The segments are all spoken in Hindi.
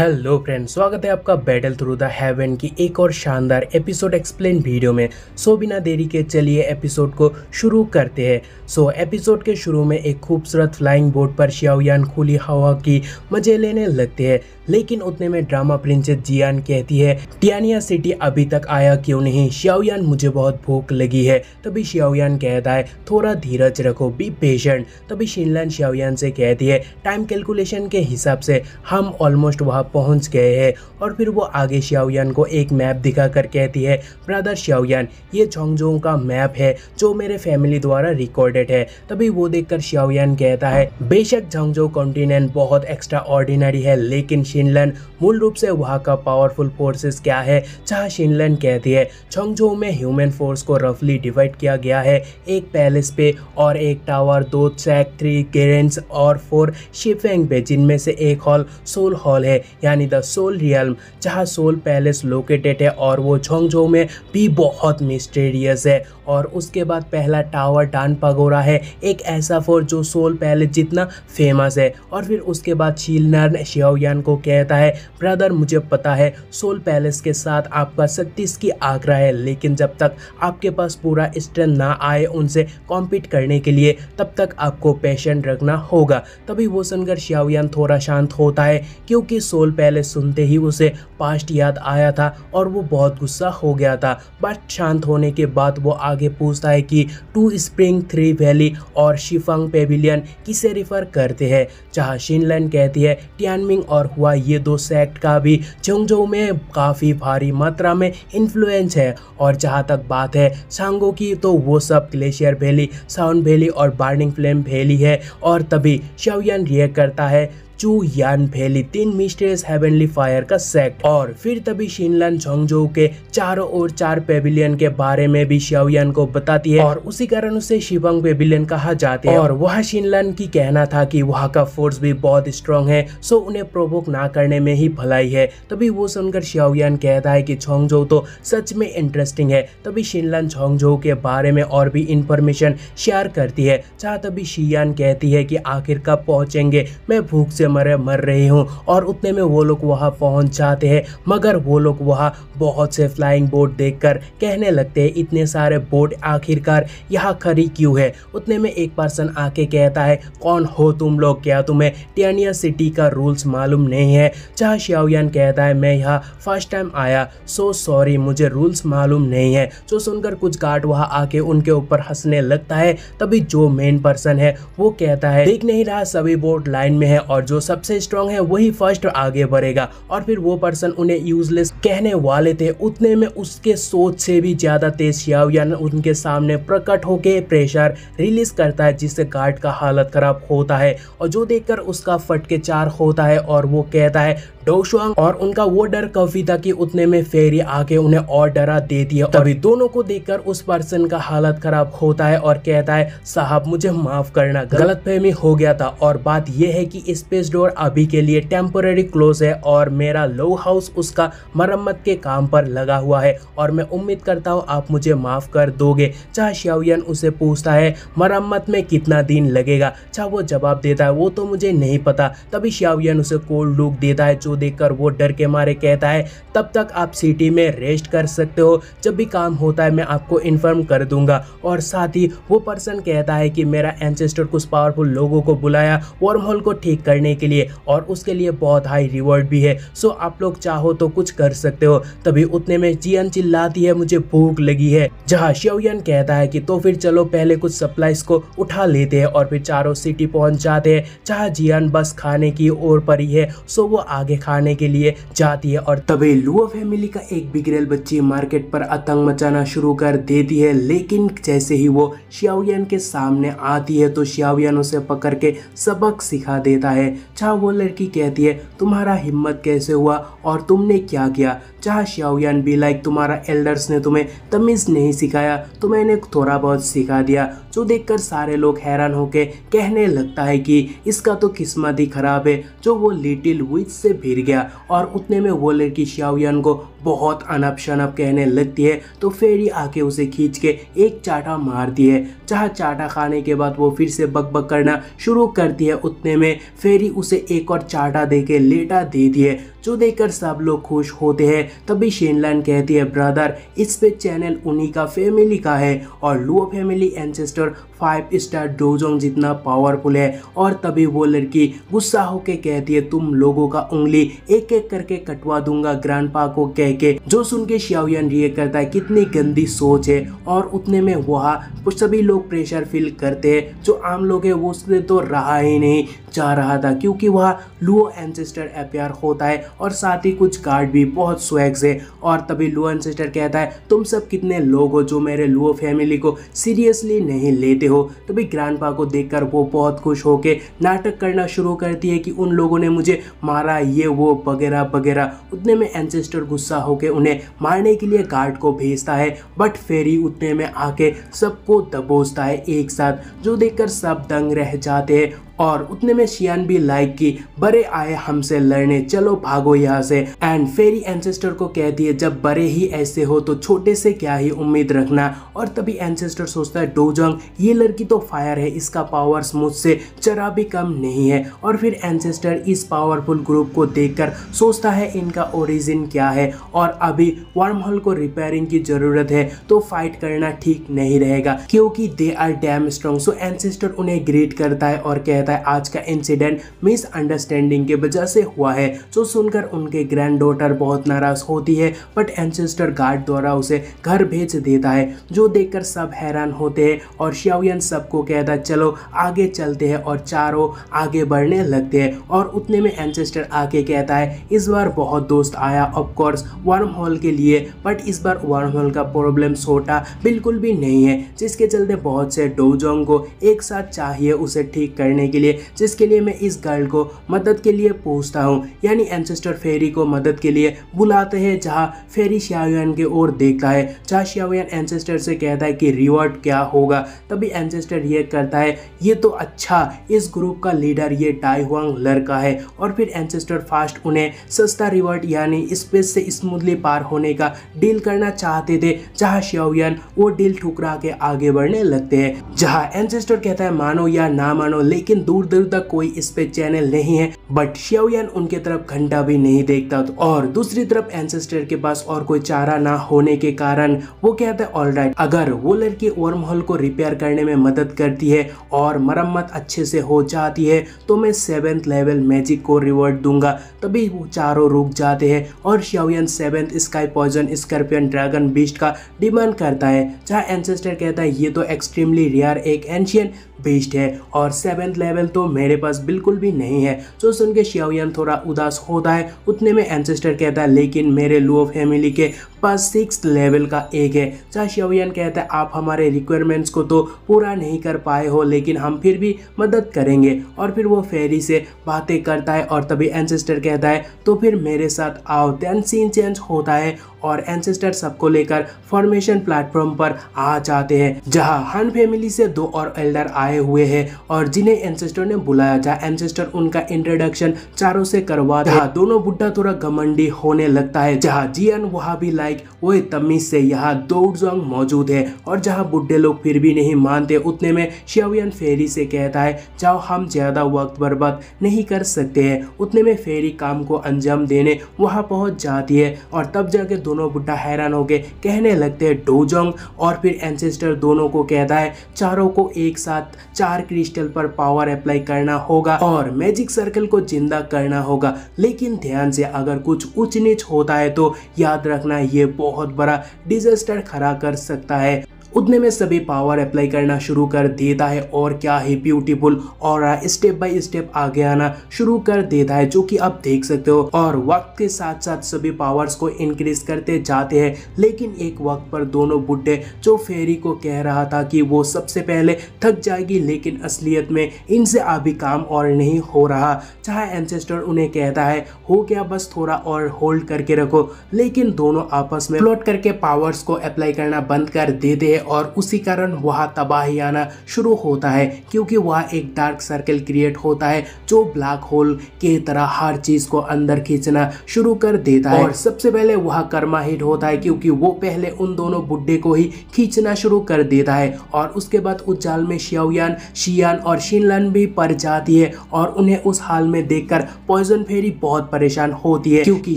हेलो फ्रेंड्स स्वागत है आपका बैटल थ्रू द हेवन की एक और शानदार एपिसोड एक्सप्लेन वीडियो में। सो बिना देरी के चलिए एपिसोड को शुरू करते हैं। सो एपिसोड के शुरू में एक खूबसूरत फ्लाइंग बोट पर शियाओयान खुली हवा की मज़े लेने लगते हैं। लेकिन उतने में ड्रामा प्रिंसेस जियान कहती है टियानिया सिटी अभी तक आया क्यों नहीं? शियाओयान मुझे बहुत भूख लगी है। तभी शियाओयान कहता है, थोड़ा धीरज रखो बी पेशेंट तभी शिनलन शियाओयान से कहती है टाइम कैलकुलेशन के हिसाब से हम ऑलमोस्ट वहाँ पहुँच गए हैं और फिर वो आगे शियाओयान को एक मैप दिखा कर कहती है, ब्रदर शियाओयान, ये चोंगजोंग का मैप है जो मेरे फैमिली द्वारा रिकॉर्डेड है। तभी वो देखकर शियाओयान कहता है, बेशक झोंगजो कॉन्टिनेंट बहुत एक्स्ट्रा ऑर्डिनरी है, लेकिन शिनलन मूल रूप से वहाँ का पावरफुल फोर्सेस क्या है? जहाँ शिनलन कहती है चोंगजो में ह्यूमन फोर्स को रफली डिवाइड किया गया है, एक पैलेस पे और एक टावर दो चैक थ्री गेरेंस और फोर शिफेंग पे जिनमें से एक हॉल सोल हॉल है। यानी द सोल रियल्म, जहाँ सोल पैलेस लोकेटेड है और वो झोंगझो में भी बहुत मिस्टेरियस है। और उसके बाद पहला टावर डान पगोरा है, एक ऐसा फोर्ट जो सोल पैलेस जितना फ़ेमस है। और फिर उसके बाद शीलनर शियाओयान को कहता है, ब्रदर, मुझे पता है, सोल पैलेस के साथ आपका सत्तीस की आग्रह है, लेकिन जब तक आपके पास पूरा स्ट्रेंथ ना आए उनसे कॉम्पीट करने के लिए, तब तक आपको पेशेंट रखना होगा। तभी वो सुनकर शियाओयान थोड़ा शांत होता है, क्योंकि सोल पैलेस सुनते ही उसे पास्ट याद आया था और वो बहुत गुस्सा हो गया था। बट शांत होने के बाद वो आगे पूछता है कि टू स्प्रिंग थ्री वैली और शिफंग पेविलियन किसे रिफर करते हैं? जहाँ शिनलन कहती है टियानमिंग और हुआ ये दो सेक्ट का भी चोंगजो में काफ़ी भारी मात्रा में इन्फ्लुएंस है। और जहाँ तक बात है सांगो की तो वो सब ग्लेशियर वैली साउंड वैली और बार्निंग फ्लेम वैली है और तभी शवयन रिएक्ट करता है चू यान फैली तीन मिस्टेरियस हेवनली फायर का सेक्ट और फिर तभी शिनलन झोंगजो के चारों ओर चार पेविलियन के बारे में भी शियाओयान को बताती है। और उसी कारण उसे शिवंग पेविलियन कहा जाता है। और वह शिनलन की कहना था कि वहाँ का फोर्स भी बहुत स्ट्रांग है सो उन्हें प्रोवोक ना करने में ही भलाई है। तभी वो सुनकर शियाओयान कहता है कि झोंगजो तो सच में इंटरेस्टिंग है। तभी शिनलन झोंगजो के बारे में और भी इंफॉर्मेशन शेयर करती है, जहाँ तभी शियान कहती है कि आखिर कब पहुँचेंगे? मैं भूख से मरे, मर रही हूँ। और उतने में वो लोग वहाँ पहुँच जाते हैं। मगर वो लोग वहाँ बहुत से फ्लाइंग बोट देखकर कहने लगते हैं, इतने सारे बोट आखिरकार यहाँ खड़ी क्यों है? उतने में एक पर्सन आके कहता है, कौन हो तुम लोग? क्या तुम्हें टियानिया सिटी का रूल्स मालूम नहीं है? जहाँ शियाओयान कहता है, मैं यहाँ फ़र्स्ट टाइम आया। सो सॉरी मुझे रूल्स मालूम नहीं है। जो सुनकर कुछ गार्ड वहाँ आके उनके ऊपर हंसने लगता है। तभी जो मेन पर्सन है, वो कहता है, देख नहीं रहा, सभी बोट लाइन में है और जो सबसे स्ट्रांग है, वही फ़र्स्ट आगे बढ़ेगा। और फिर वो पर्सन उन्हें यूजलेस कहने वाले थे। उतने में उसके सोच से भी ज़्यादा तेज या उनके सामने प्रकट होके प्रेशर रिलीज़ करता है, जिससे गार्ड का हालत खराब होता है। और जो देखकर उसका फटके चार होता है और वो कहता है डोशुआंग और उनका वो डर काफ़ी था कि उतने में फेरी आके उन्हें और डरा दे दिया तभी दोनों को देखकर उस पर्सन का हालत खराब होता है और कहता है, साहब, मुझे माफ़ करना। गलत फहमी हो गया था और बात यह है कि स्पेस डोर अभी के लिए टेम्पोररी क्लोज है और मेरा लो हाउस उसका मरम्मत के काम पर लगा हुआ है और मैं उम्मीद करता हूँ आप मुझे माफ़ कर दोगे। चाह शियाओयन उसे पूछता है, मरम्मत में कितना दिन लगेगा? चाह वो जवाब देता है, वो तो मुझे नहीं पता। तभी शियाओयन उसे कोल्ड लुक देता है, जो देखकर वो डर के मारे कहता है, तब तक आप सिटी में रेस्ट कर सकते हो। जब भी काम होता है, मैं आपको इन्फॉर्म कर दूँगा। और साथ ही वो पर्सन कहता है कि मेरा एंसेस्टर कुछ पावरफुल लोगों को बुलाया वर्म होल को ठीक करने के लिए और उसके लिए बहुत हाई रिवॉर्ड भी है। सो आप लोग चाहो तो कुछ कर सकते हो। तभी उतने में जियन चिल्लाती है, मुझे भूख लगी है। जहाँ शिवयन कहता है कि तो फिर चलो, पहले कुछ सप्लाईज को उठा लेते हैं और फिर चारों सिटी पहुँच जाते हैं। जहाँ जियन बस खाने की ओर पर ही है सो वो आगे खाने के लिए जाती है और तभी लुआ फैमिली का एक बिगड़ेल बच्ची मार्केट पर आतंक मचाना शुरू कर देती है। लेकिन जैसे ही वो शियाओयन के सामने आती है तो शियाओयन उसे पकड़ के सबक सिखा देता है। जहाँ वो लड़की कहती है, तुम्हारा हिम्मत कैसे हुआ और तुमने क्या किया? चाह शियाओयान भी लाइक तुम्हारा एल्डर्स ने तुम्हें तमीज़ नहीं सिखाया तो मैंने थोड़ा बहुत सिखा दिया। जो देखकर सारे लोग हैरान होकर कहने लगता है कि इसका तो किस्मत ही खराब है। जो वो लिटिल विच से फिर गया और उतने में वो लड़की शाओयन को बहुत अनप शनप कहने लगती है तो फेरी आके उसे खींच के एक चाटा मारती है। जहाँ चाटा खाने के बाद वो फिर से बक बक करना शुरू करती है, उतने में फेरी उसे एक और चाटा दे के लेटा देती है, जो देखकर सब लोग खुश होते हैं। तभी शेनलैन कहती है, ब्रदर, इस पे चैनल उन्हीं का फैमिली का है और Luo family ancestor five star डोजोंग जितना पावरफुल है। और तभी वो लड़की गुस्सा होके कहती है, तुम लोगों का उंगली एक एक करके कटवा दूँगा ग्रैंडपा को कह के, जो सुन के शियावियन रिएक्ट करता है, कितनी गंदी सोच है। और उतने में वहाँ सभी लोग प्रेशर फील करते हैं, जो आम लोग है, वो उससे तो रहा ही नहीं जा रहा था, क्योंकि वह लुओ एंसेस्टर अपेयर होता है, और साथ ही कुछ गार्ड भी, बहुत स्वैग से और तभी लुओ एंसेस्टर कहता है, तुम सब कितने लोग हो जो मेरे लुओ फैमिली को सीरियसली नहीं लेते हो? तभी ग्रैंडपा को देखकर वो बहुत खुश होकर नाटक करना शुरू करती है कि उन लोगों ने मुझे मारा, ये वो वगैरह वगैरह। उतने में एंसेस्टर गुस्सा होकर उन्हें मारने के लिए गार्ड को भेजता है बट फेरी उतने में आके सबको दबोचता है एक साथ, जो देखकर सब दंग रह जाते हैं। और उतने में शियान भी लाइक की, बड़े आए हमसे लड़ने, चलो भागो यहाँ से। एंड फेरी एंसेस्टर को कहती है जब बड़े ही ऐसे हो तो छोटे से क्या ही उम्मीद रखना। और तभी एंसेस्टर सोचता है, डोजंग, ये लड़की तो फायर है, इसका पावर्स मुझसे जरा भी कम नहीं है। और फिर एंसेस्टर इस पावरफुल ग्रुप को देखकर सोचता है, इनका ओरिजिन क्या है? और अभी वार्म होल को रिपेयरिंग की ज़रूरत है तो फाइट करना ठीक नहीं रहेगा, क्योंकि they are damn strong so ancestor उन्हें ग्रीट करता है और कहता है। आज का इंसिडेंट मिसअंडरस्टैंडिंग के वजह से हुआ है, जो सुनकर उनके ग्रैंड डॉटर बहुत नाराज़ होती है बट एंसेस्टर गार्ड द्वारा उसे घर भेज देता है, जो देखकर सब हैरान होते हैं और शियावियन सबको कहता है, चलो, आगे चलते हैं और चारों आगे बढ़ने लगते हैं। और उतने में एंसेस्टर आके कहता है, इस बार बहुत दोस्त आया ऑफकोर्स वर्म हॉल के लिए बट इस बार वर्म हॉल का प्रॉब्लम छोटा बिल्कुल भी नहीं है, जिसके चलते बहुत से डोजोंग को एक साथ चाहिए उसे ठीक करने के लिए, जिसके लिए मैं इस गर्ल को मदद के लिए पूछता हूँ। यानी एंसेस्टर फेरी को मदद के लिए बुलाते हैं, जहाँ फेरी श्यावियन की ओर देखता है। जहाँ श्यावियन एंसेस्टर से कहता है कि रिवॉर्ड क्या होगा, तभी एंसेस्टर ये करता है, ये तो अच्छा इस ग्रुप का लीडर ये टाइवांग लड़का है। और फिर एंसेस्टर फास्ट उन्हें सस्ता रिवॉर्ड यानी स्पेस से स्मूथली पार होने का डील करना चाहते थे, जहाँ श्यावियन वो डील ठुकरा के आगे बढ़ने लगते हैं। जहाँ एंसेस्टर कहता है, मानो या ना मानो, लेकिन दूर दूर तक कोई इस पे चैनल नहीं है बट शियावियन उनके तरफ़ घंटा भी नहीं देखता। और दूसरी तरफ़ एंसेस्टर के पास और कोई चारा ना होने के कारण वो कहता है ऑल राइट अगर वो लड़की वर्म होल को रिपेयर करने में मदद करती है और मरम्मत अच्छे से हो जाती है तो मैं सेवेंथ लेवल मैजिक को रिवॉर्ड दूँगा। तभी वो चारों रुक जाते हैं और शियावियन seventh sky poison scorpion dragon beast का डिमांड करता है। जहाँ एंसेस्टर कहता है, ये तो एक्सट्रीमली रेयर एक एंशियन बेस्ड है और सेवेंथ लेवल तो मेरे पास बिल्कुल भी नहीं है। जो सुन के शियावियन थोड़ा उदास होता है, उतने में एंसेस्टर कहता है, लेकिन मेरे लुओ फैमिली के पास सिक्स लेवल का एक है। जहाँ शियावियन कहता है, आप हमारे रिक्वायरमेंट्स को तो पूरा नहीं कर पाए हो, लेकिन हम फिर भी मदद करेंगे। और फिर वो फेरी से बातें करता है और तभी एंसेस्टर कहता है तो फिर मेरे साथ आओ। दैन सीन चेंज होता है और एंसेस्टर सबको लेकर फॉर्मेशन प्लेटफॉर्म पर आ जाते हैं, जहाँ हन फैमिली से दो और एल्डर आए हुए हैं और जिन्हें एंसेस्टर ने बुलाया, जहाँ एंसेस्टर उनका इंट्रोडक्शन चारों से करवा दोनों बुढ़ा थोड़ा घमंडी होने लगता है, जहाँ जियन वहाँ भी लाइक वो तमीज से यहाँ दौड़ मौजूद है। और जहाँ बुढ़े लोग फिर भी नहीं मानते, उतने में शियावियन फेरी से कहता है, जाओ, हम ज़्यादा वक्त बर्बाद नहीं कर सकते हैं। उतने में फेरी काम को अंजाम देने वहाँ पहुँच जाती है और तब जाके दोनों बुढ़ा हैरान होके कहने लगते हैं डोजोंग और फिर एंसेस्टर दोनों को कहता है, चारों को एक साथ चार क्रिस्टल पर पावर अप्लाई करना होगा और मैजिक सर्कल को ज़िंदा करना होगा। लेकिन ध्यान से अगर कुछ उच्च नीच होता है तो याद रखना ये बहुत बड़ा डिजास्टर खड़ा कर सकता है। उतने में सभी पावर अप्लाई करना शुरू कर देता है और क्या ही ब्यूटीफुल और स्टेप बाय स्टेप आगे आना शुरू कर देता है, जो कि आप देख सकते हो। और वक्त के साथ साथ सभी पावर्स को इंक्रीज करते जाते हैं। लेकिन एक वक्त पर दोनों बुढ़े जो फेरी को कह रहा था कि वो सबसे पहले थक जाएगी, लेकिन असलियत में इनसे अभी काम और नहीं हो रहा। चाहे एंसेस्टर उन्हें कहता है, हो गया बस थोड़ा और होल्ड करके रखो। लेकिन दोनों आपस में प्लॉट करके पावर्स को अप्लाई करना बंद कर देते हैं और उसी कारण वहाँ तबाही आना शुरू होता है, क्योंकि वह एक डार्क सर्कल क्रिएट होता है, जो ब्लैक होल के तरह हर चीज़ को अंदर खींचना शुरू कर देता है। और सबसे पहले वह कर्मा हिट होता है, क्योंकि वो पहले उन दोनों बुड्ढे को ही खींचना शुरू कर देता है। और उसके बाद उस जाल में शियान शियान और शिनलन भी पड़ जाती है और उन्हें उस हाल में देखकर पॉइजन फेरी बहुत परेशान होती है, क्योंकि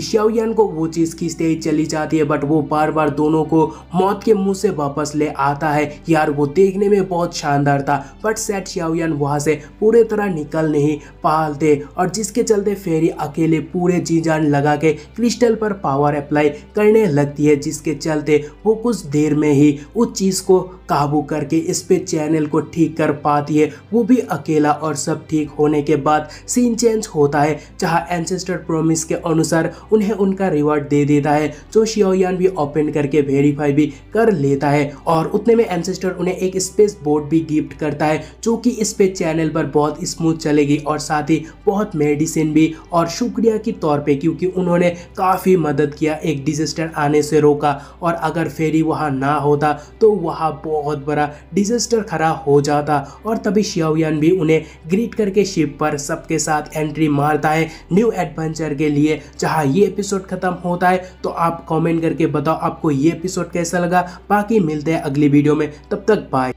शियान को वो चीज़ खींचते ही चली जाती है बट वो बार बार दोनों को मौत के मुँह से वापस ले आता है। यार, वो देखने में बहुत शानदार था बट सेट शियान वहाँ से पूरे तरह निकल नहीं पालते और जिसके चलते फेरी अकेले पूरे जी जान लगा के क्रिस्टल पर पावर अप्लाई करने लगती है, जिसके चलते वो कुछ देर में ही उस चीज़ को काबू करके इस पे चैनल को ठीक कर पाती है। वो भी अकेला और सब ठीक होने के बाद सीन चेंज होता है, जहाँ एंसेस्टर प्रोमिस के अनुसार उन्हें उनका रिवॉर्ड दे देता है, जो शियोयान भी ओपन करके वेरीफाई भी कर लेता है और उतने में एंसेस्टर उन्हें एक स्पेस बोर्ड भी गिफ्ट करता है, जो कि पे चैनल पर बहुत स्मूथ चलेगी और साथ ही बहुत मेडिसिन भी और शुक्रिया के तौर पे क्योंकि उन्होंने काफ़ी मदद किया एक डिजास्टर आने से रोका और अगर फेरी वहाँ ना होता तो वहाँ बहुत बड़ा डिजास्टर खड़ा हो जाता और तभी शियावियन भी उन्हें ग्रीट करके शिप पर सबके साथ एंट्री मारता है न्यू एडवेंचर के लिए। जहाँ ये एपिसोड खत्म होता है तो आप कमेंट करके बताओ आपको ये एपिसोड कैसा लगा। बाकी मिलते हैं अगली वीडियो में। तब तक बाय